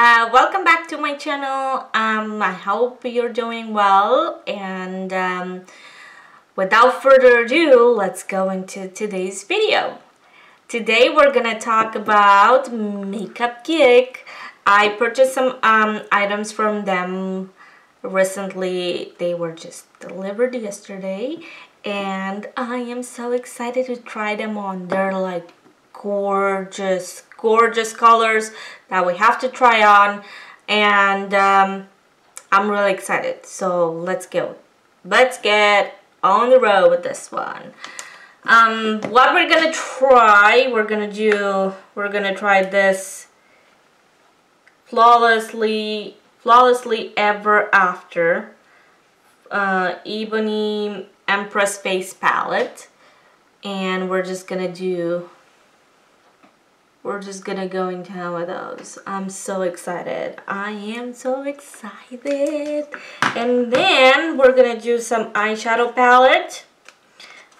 Uh, welcome back to my channel. Um, I hope you're doing well and um, without further ado, let's go into today's video. Today we're gonna talk about Makeup Geek. I purchased some um, items from them recently. They were just delivered yesterday and I am so excited to try them on. They're like gorgeous, gorgeous colors that we have to try on and um, I'm really excited. So let's go. Let's get on the road with this one. Um, what we're gonna try, we're gonna do, we're gonna try this flawlessly, flawlessly ever after uh, ebony empress face palette and we're just gonna do we're just gonna go in town with those. I'm so excited. I am so excited. And then we're gonna do some eyeshadow palette,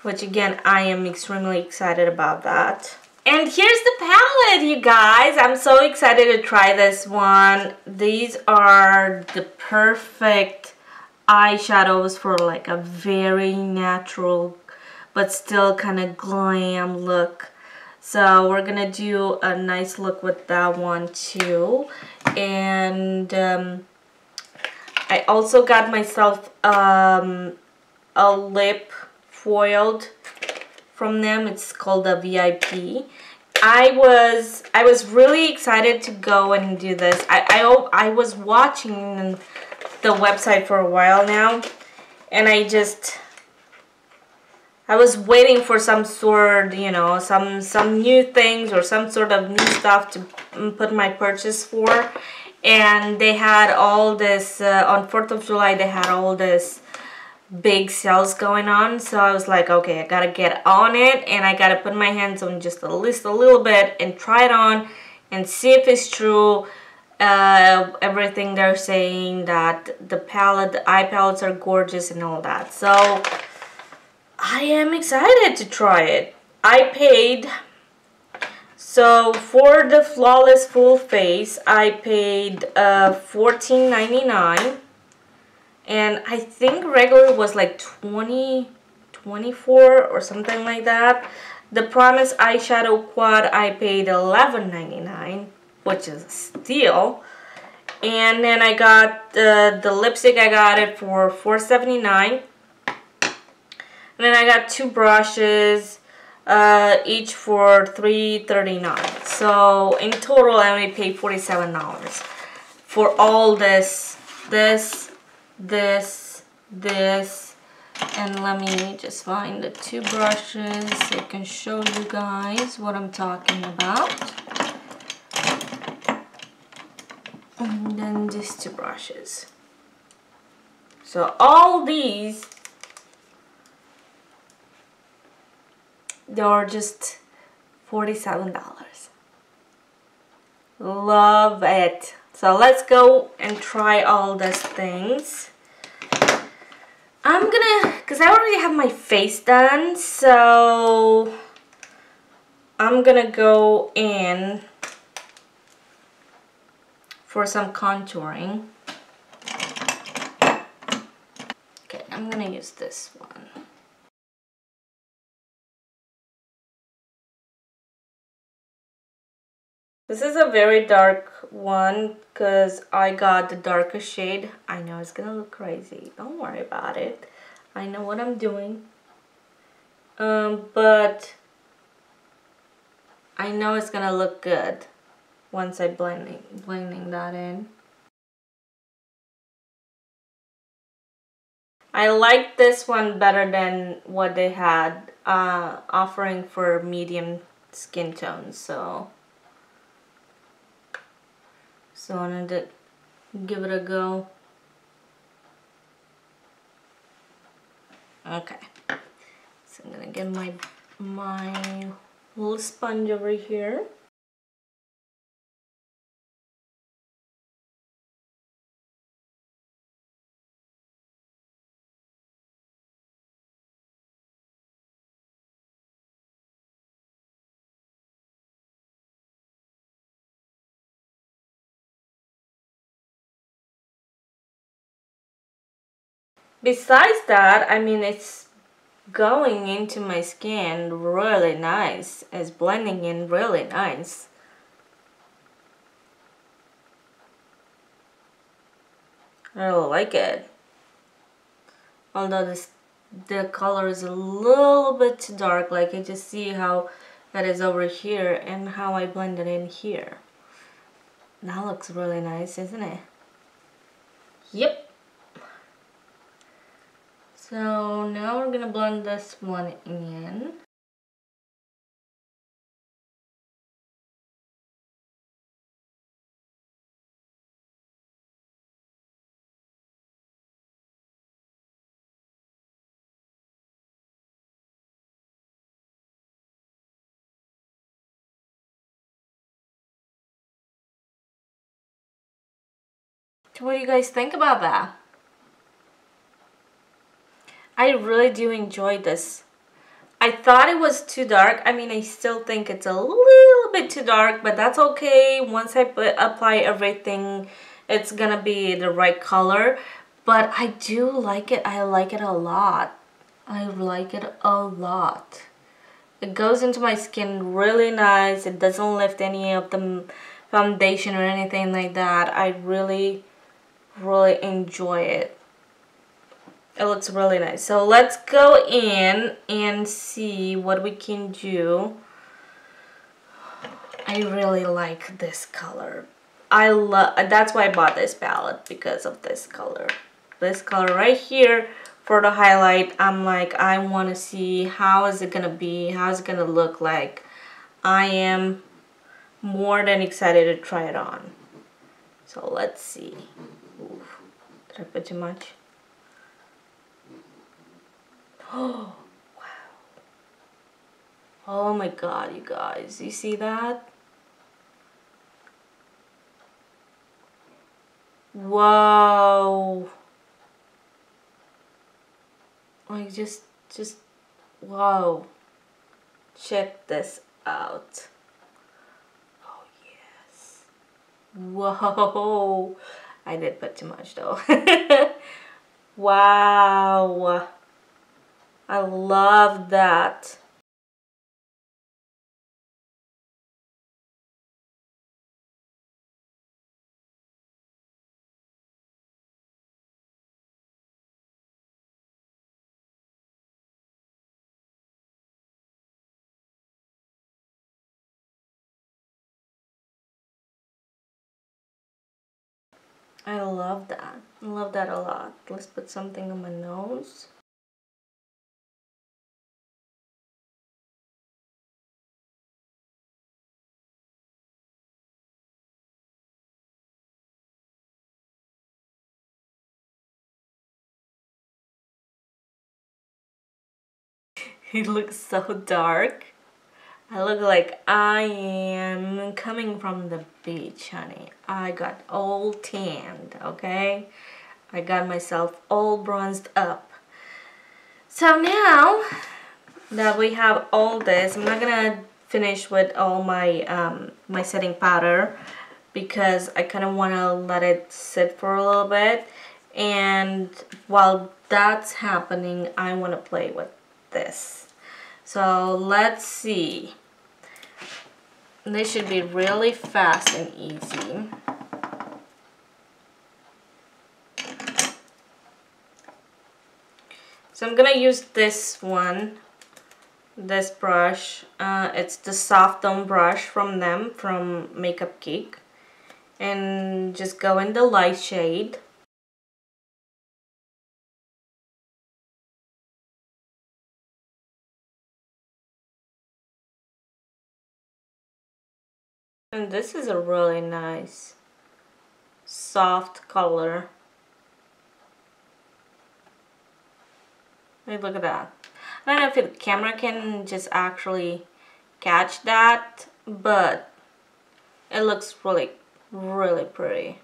which again, I am extremely excited about that. And here's the palette, you guys. I'm so excited to try this one. These are the perfect eyeshadows for like a very natural but still kind of glam look so we're gonna do a nice look with that one too. And um, I also got myself um, a lip foiled from them. It's called a VIP. I was I was really excited to go and do this. I, I, I was watching the website for a while now and I just I was waiting for some sort, you know, some some new things or some sort of new stuff to put my purchase for. And they had all this, uh, on 4th of July, they had all this big sales going on. So I was like, okay, I gotta get on it and I gotta put my hands on just at least a little bit and try it on and see if it's true. Uh, everything they're saying that the palette, the eye palettes are gorgeous and all that. So I am excited to try it. I paid, so for the Flawless Full Face, I paid uh, $14.99 and I think regular was like 20 24 or something like that. The Promise Eyeshadow Quad, I paid $11.99, which is a steal. And then I got the, the lipstick, I got it for $4.79. And then I got two brushes, uh, each for $3.39. So in total, I only paid $47 for all this, this, this, this, and let me just find the two brushes so I can show you guys what I'm talking about. And then these two brushes. So all these they are just $47. Love it. So let's go and try all these things. I'm gonna, because I already have my face done, so I'm gonna go in for some contouring. Okay, I'm gonna use this one. This is a very dark one because I got the darkest shade. I know it's to look crazy. Don't worry about it. I know what I'm doing. Um, but I know it's to look good once I blending, blending that in. I like this one better than what they had uh, offering for medium skin tones. So so I wanted to give it a go. Okay. So I'm gonna get my my little sponge over here. Besides that, I mean, it's going into my skin really nice. It's blending in really nice. I really like it. Although this the color is a little bit too dark, like you just see how that is over here and how I blend it in here. That looks really nice, isn't it? Yep. So now we're gonna blend this one in. What do you guys think about that? I really do enjoy this. I thought it was too dark. I mean, I still think it's a little bit too dark, but that's okay. Once I put, apply everything, it's gonna be the right color. But I do like it. I like it a lot. I like it a lot. It goes into my skin really nice. It doesn't lift any of the foundation or anything like that. I really really enjoy it. It looks really nice. So let's go in and see what we can do. I really like this color. I love, that's why I bought this palette because of this color. This color right here for the highlight, I'm like, I want to see how is it going to be, how is it going to look like. I am more than excited to try it on. So let's see. Oof. Did I put too much? Oh, wow. Oh my god, you guys. You see that? Whoa. Like just, just, whoa. Check this out. Oh yes. Whoa. I did put too much though. wow. I love that. I love that. I love that a lot. Let's put something on my nose. He looks so dark. I look like I am coming from the beach, honey. I got all tanned, okay? I got myself all bronzed up. So now that we have all this, I'm not gonna finish with all my um, my setting powder because I kind of want to let it sit for a little bit. And while that's happening, I want to play with this. So let's see. This should be really fast and easy. So I'm gonna use this one, this brush. Uh, it's the soft dome brush from them, from Makeup Geek. And just go in the light shade. And this is a really nice soft color. Look at that. I don't know if the camera can just actually catch that, but it looks really, really pretty.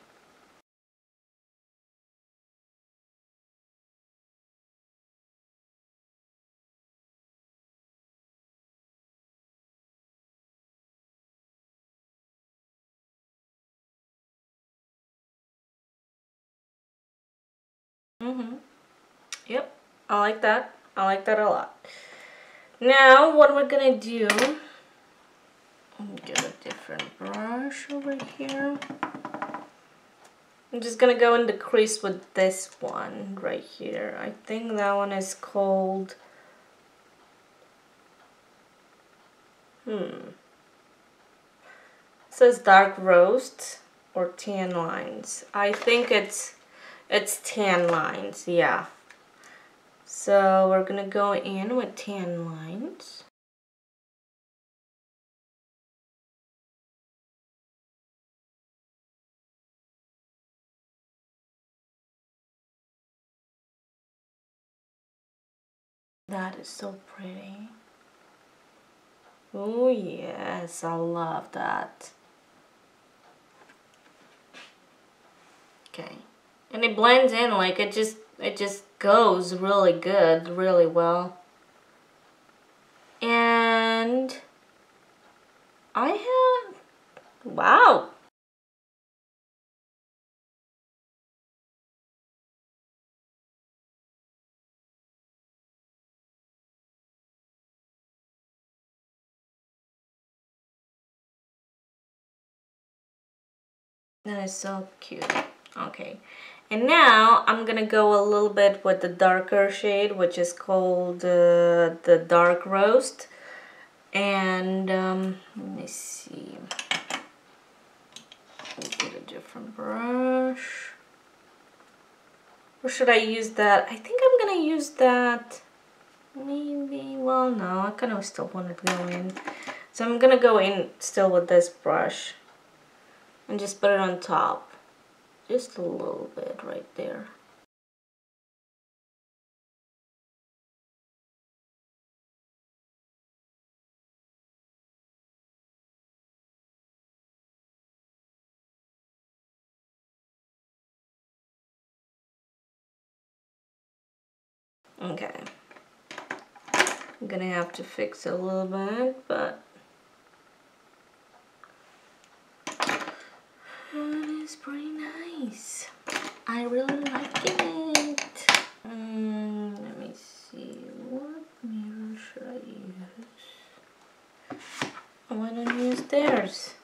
I like that. I like that a lot. Now, what we're gonna do, get a different brush over here. I'm just gonna go in the crease with this one right here. I think that one is called, hmm, it says dark roast or tan lines. I think it's, it's tan lines, yeah. So we're gonna go in with tan lines. That is so pretty. Oh yes, I love that. Okay. And it blends in like it just it just goes really good, really well. And I have wow, That is so cute. Okay. And now I'm gonna go a little bit with the darker shade, which is called uh, the Dark Roast. And um, let me see. Get a different brush. Or should I use that? I think I'm gonna use that. Maybe, well, no, I kind of still want to go in. So I'm gonna go in still with this brush and just put it on top just a little bit right there. Okay. I'm gonna have to fix it a little bit but is pretty nice. I really like it. Um, let me see. What mirror should I use? Why don't use theirs?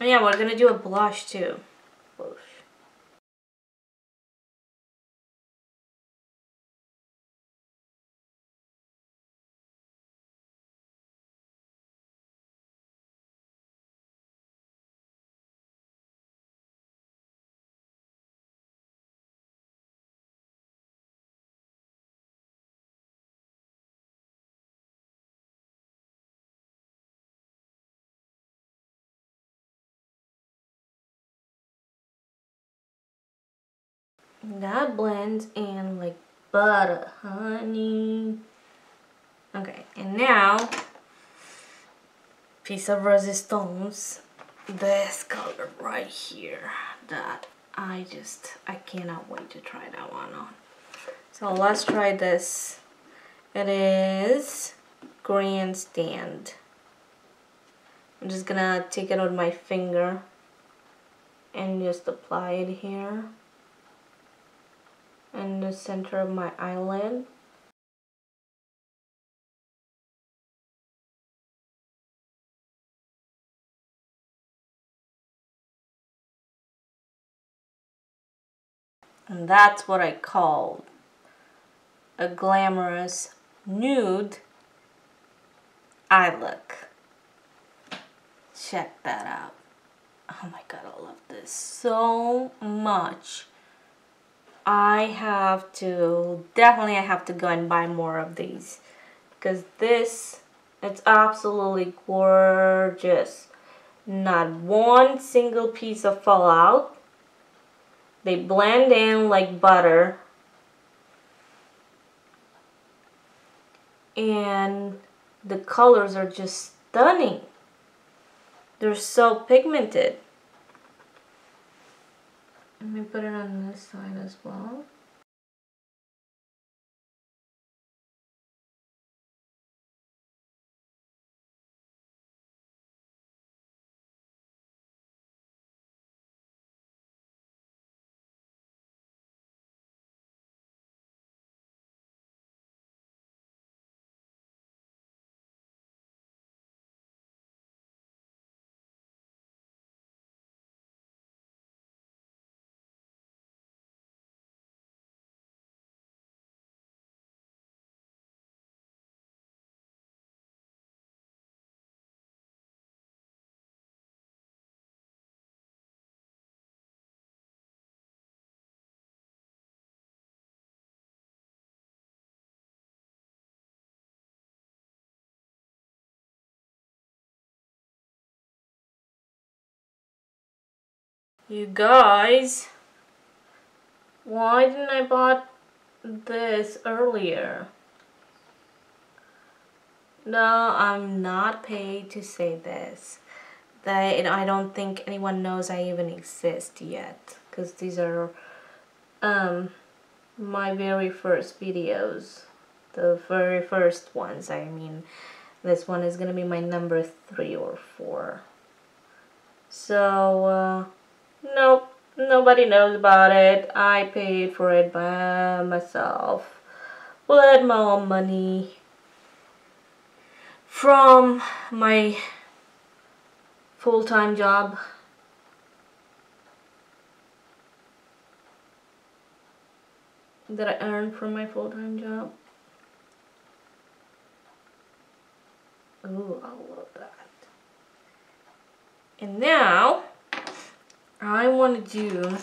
Oh yeah, we're gonna do a blush too. That blends in like butter, honey. Okay, and now, piece of resistance, this color right here that I just, I cannot wait to try that one on. So let's try this. It is Grandstand. I'm just gonna take it on my finger and just apply it here in the center of my eyelid. And that's what I call a glamorous nude eye look. Check that out. Oh my god, I love this so much. I have to, definitely I have to go and buy more of these. Because this, it's absolutely gorgeous. Not one single piece of fallout. They blend in like butter. And the colors are just stunning. They're so pigmented. Let me put it on this side as well. You guys, why didn't I bought this earlier? No, I'm not paid to say this. That I don't think anyone knows I even exist yet. Because these are um, my very first videos. The very first ones, I mean. This one is going to be my number three or four. So, uh, nope, nobody knows about it. I paid for it by myself with my own money from my full-time job. that I earned from my full-time job. Ooh, I love that. And now, I want to do,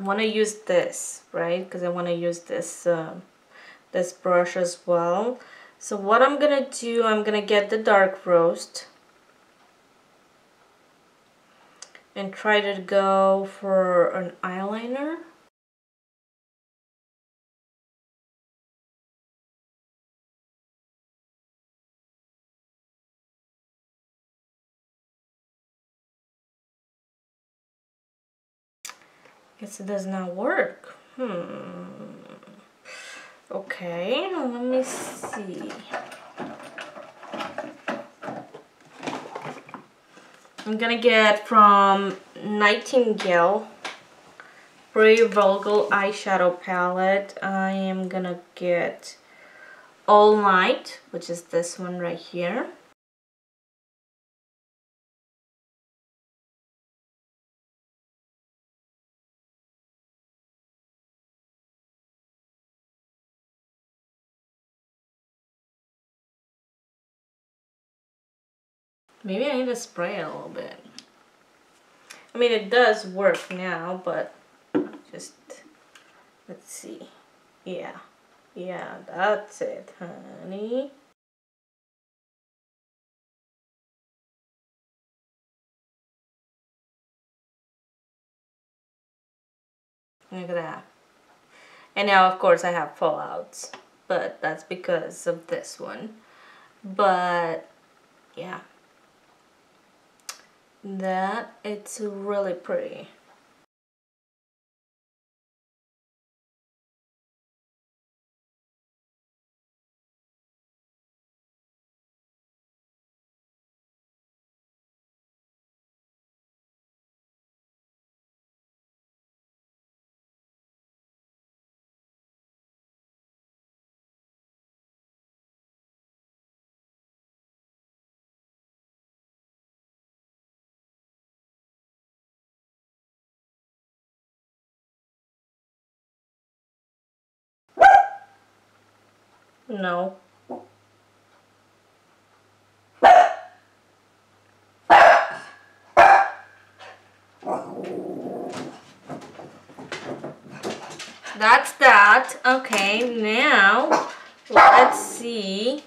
want to use this, right? Because I want to use this, uh, this brush as well. So what I'm gonna do, I'm gonna get the dark roast and try to go for an eyeliner. Guess it does not work. Hmm. Okay, let me see. I'm gonna get from Nightingale Pretty Vulgar Eyeshadow Palette. I am gonna get All Night, which is this one right here. Maybe I need to spray it a little bit. I mean, it does work now, but just, let's see. Yeah, yeah, that's it, honey. Look at that. And now, of course, I have fallouts, but that's because of this one. But, yeah that it's really pretty. No. That's that. Okay, now let's see.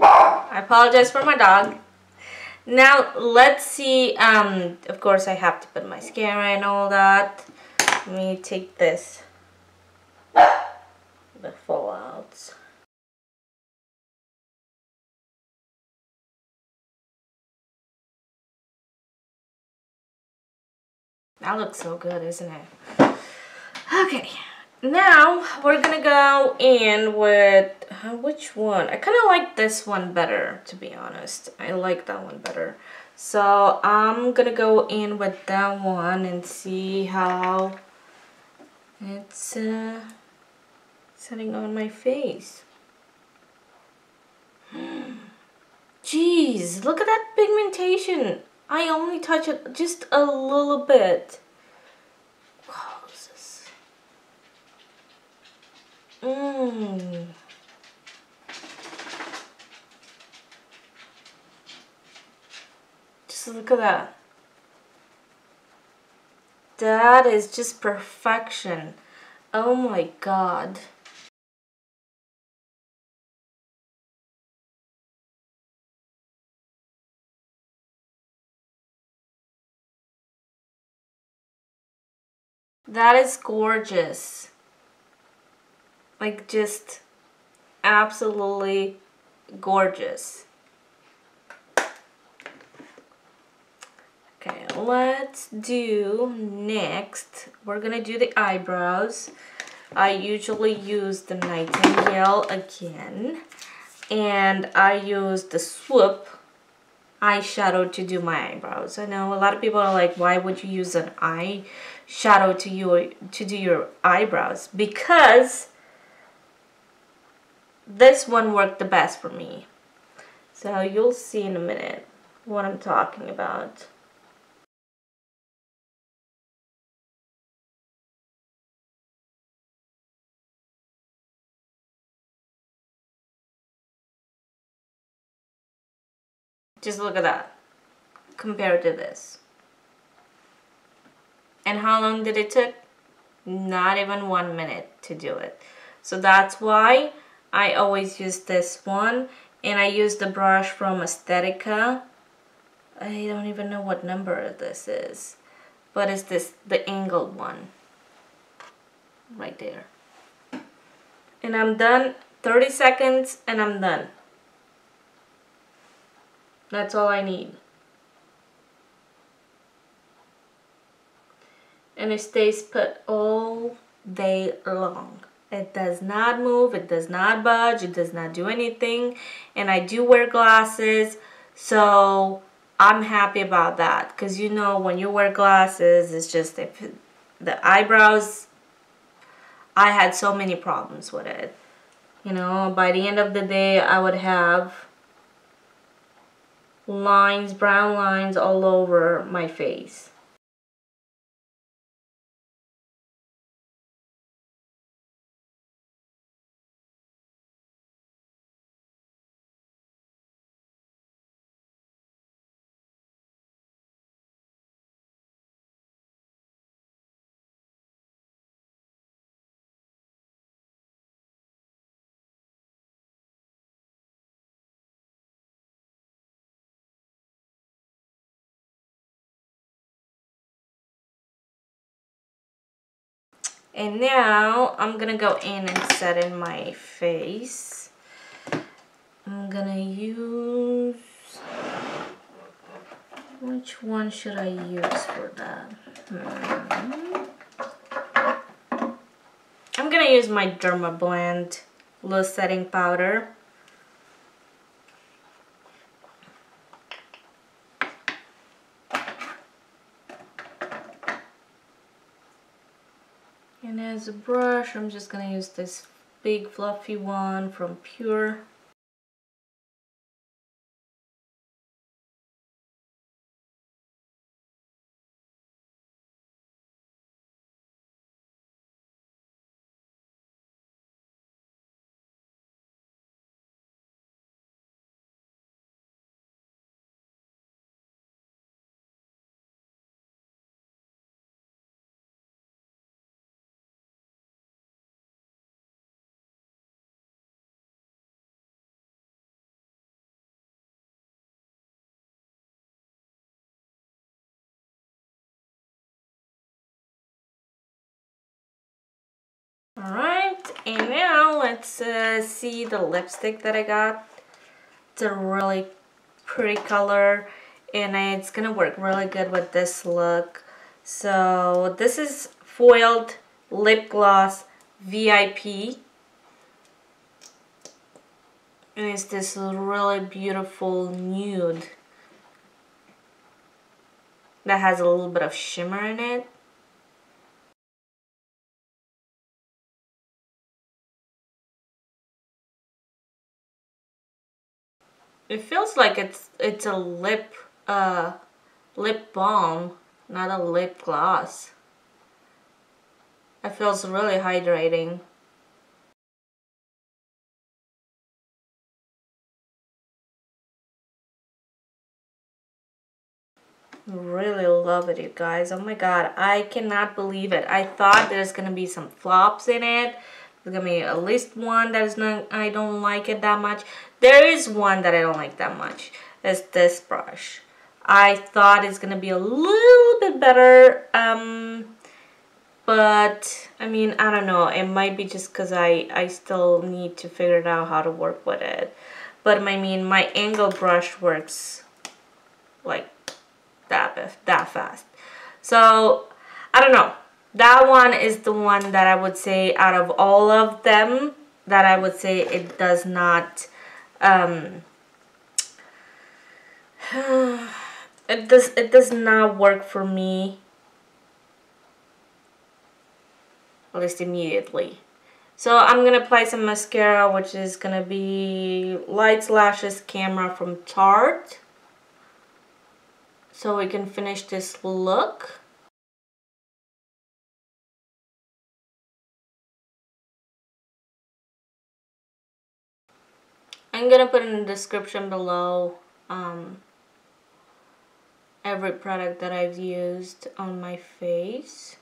I apologize for my dog. Now let's see. Um, of course, I have to put mascara and all that. Let me take this the fallouts. That looks so good, isn't it? Okay, now we're gonna go in with, uh, which one? I kind of like this one better, to be honest. I like that one better. So I'm gonna go in with that one and see how it's uh, setting on my face. Jeez, look at that pigmentation. I only touch it just a little bit. Mmm. Just look at that. That is just perfection. Oh my god. That is gorgeous. Like just absolutely gorgeous. Okay, let's do next. We're gonna do the eyebrows. I usually use the Nightingale again. And I use the Swoop eyeshadow to do my eyebrows. I know a lot of people are like, why would you use an eyeshadow to, your, to do your eyebrows? Because this one worked the best for me. So you'll see in a minute what I'm talking about. Just look at that compared to this. And how long did it take? Not even one minute to do it. So that's why I always use this one. And I use the brush from Aesthetica. I don't even know what number this is. But it's this, the angled one. Right there. And I'm done. 30 seconds and I'm done. That's all I need. And it stays put all day long. It does not move, it does not budge, it does not do anything. And I do wear glasses, so I'm happy about that. Because you know, when you wear glasses, it's just if the eyebrows, I had so many problems with it. You know, by the end of the day, I would have lines, brown lines all over my face. And now I'm gonna go in and set in my face. I'm gonna use, which one should I use for that? Hmm. I'm gonna use my Dermablend loose setting powder. And as a brush, I'm just going to use this big fluffy one from Pure. And now let's uh, see the lipstick that I got. It's a really pretty color and it's gonna work really good with this look. So this is Foiled Lip Gloss VIP. And it's this really beautiful nude that has a little bit of shimmer in it. It feels like it's it's a lip uh lip balm, not a lip gloss. It feels really hydrating. Really love it, you guys. Oh my god, I cannot believe it. I thought there's gonna be some flops in it. There's gonna be at least one that is not I don't like it that much. There is one that I don't like that much. It's this brush. I thought it's gonna be a little bit better um, but I mean I don't know it might be just because I I still need to figure out how to work with it but I mean my angle brush works like that that fast so I don't know that one is the one that I would say out of all of them that I would say it does not um, it does it does not work for me at least immediately. So I'm to apply some mascara, which is to be Lights Lashes Camera from Tarte. So we can finish this look. I'm to put in the description below um, every product that I've used on my face.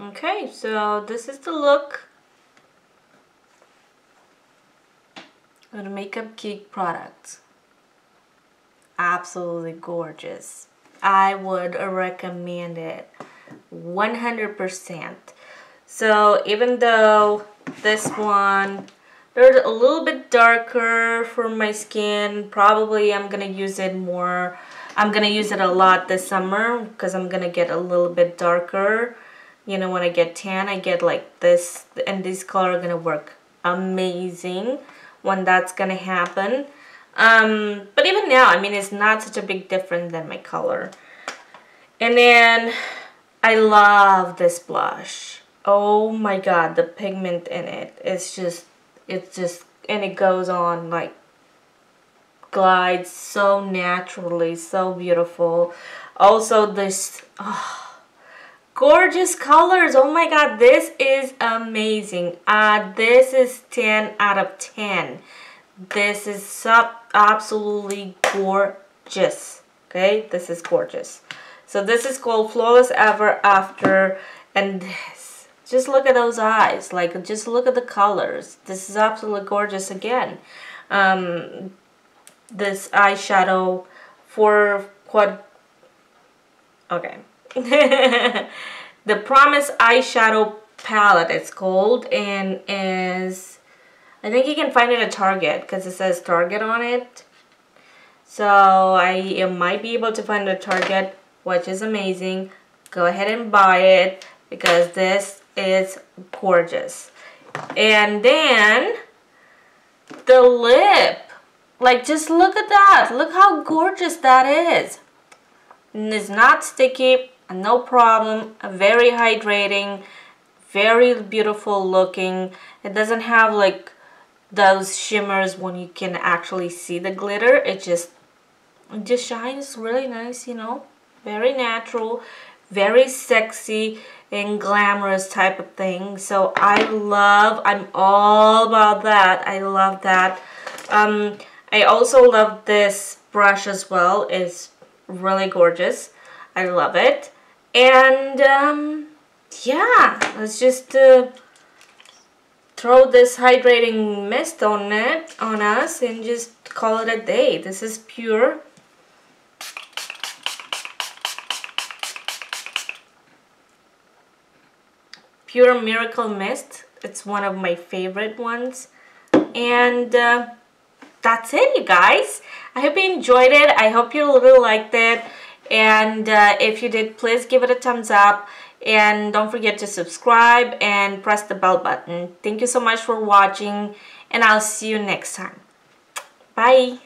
Okay, so this is the look of the Makeup Geek products. Absolutely gorgeous. I would recommend it 100%. So even though this one, they're a little bit darker for my skin, probably I'm going to use it more. I'm going to use it a lot this summer because I'm going to get a little bit darker you know when I get tan I get like this and this color are gonna work amazing when that's gonna happen. Um, but even now I mean it's not such a big difference than my color. And then I love this blush. Oh my god the pigment in it. It's just it's just and it goes on like glides so naturally so beautiful. Also this oh, gorgeous colors. Oh my god this is amazing. Uh this is 10 out of 10 this is sub absolutely gorgeous okay? This is gorgeous. So this is called flawless ever after and this just look at those eyes like just look at the colors. This is absolutely gorgeous again. Um this eyeshadow for quad okay the Promise eyeshadow palette it's called and is I think you can find it at Target because it says Target on it. So I might be able to find at Target which is amazing. Go ahead and buy it because this is gorgeous. And then the lip. Like just look at that. Look how gorgeous that is. And it's not sticky no problem very hydrating very beautiful looking. It doesn't have like those shimmers when you can actually see the glitter. It just it just shines really nice you know? Very natural very sexy and glamorous type of thing. So I love I'm all about that. I love that. Um, I also love this brush as well. It's really gorgeous. I love it and um, yeah, let's just uh, throw this hydrating mist on it, on us and just call it a day. This is pure. Pure Miracle Mist. It's one of my favorite ones. And uh, that's it, you guys. I hope you enjoyed it. I hope you really liked it and uh, if you did please give it a thumbs up. And don't forget to subscribe and press the bell button. Thank you so much for watching and I'll see you next time. Bye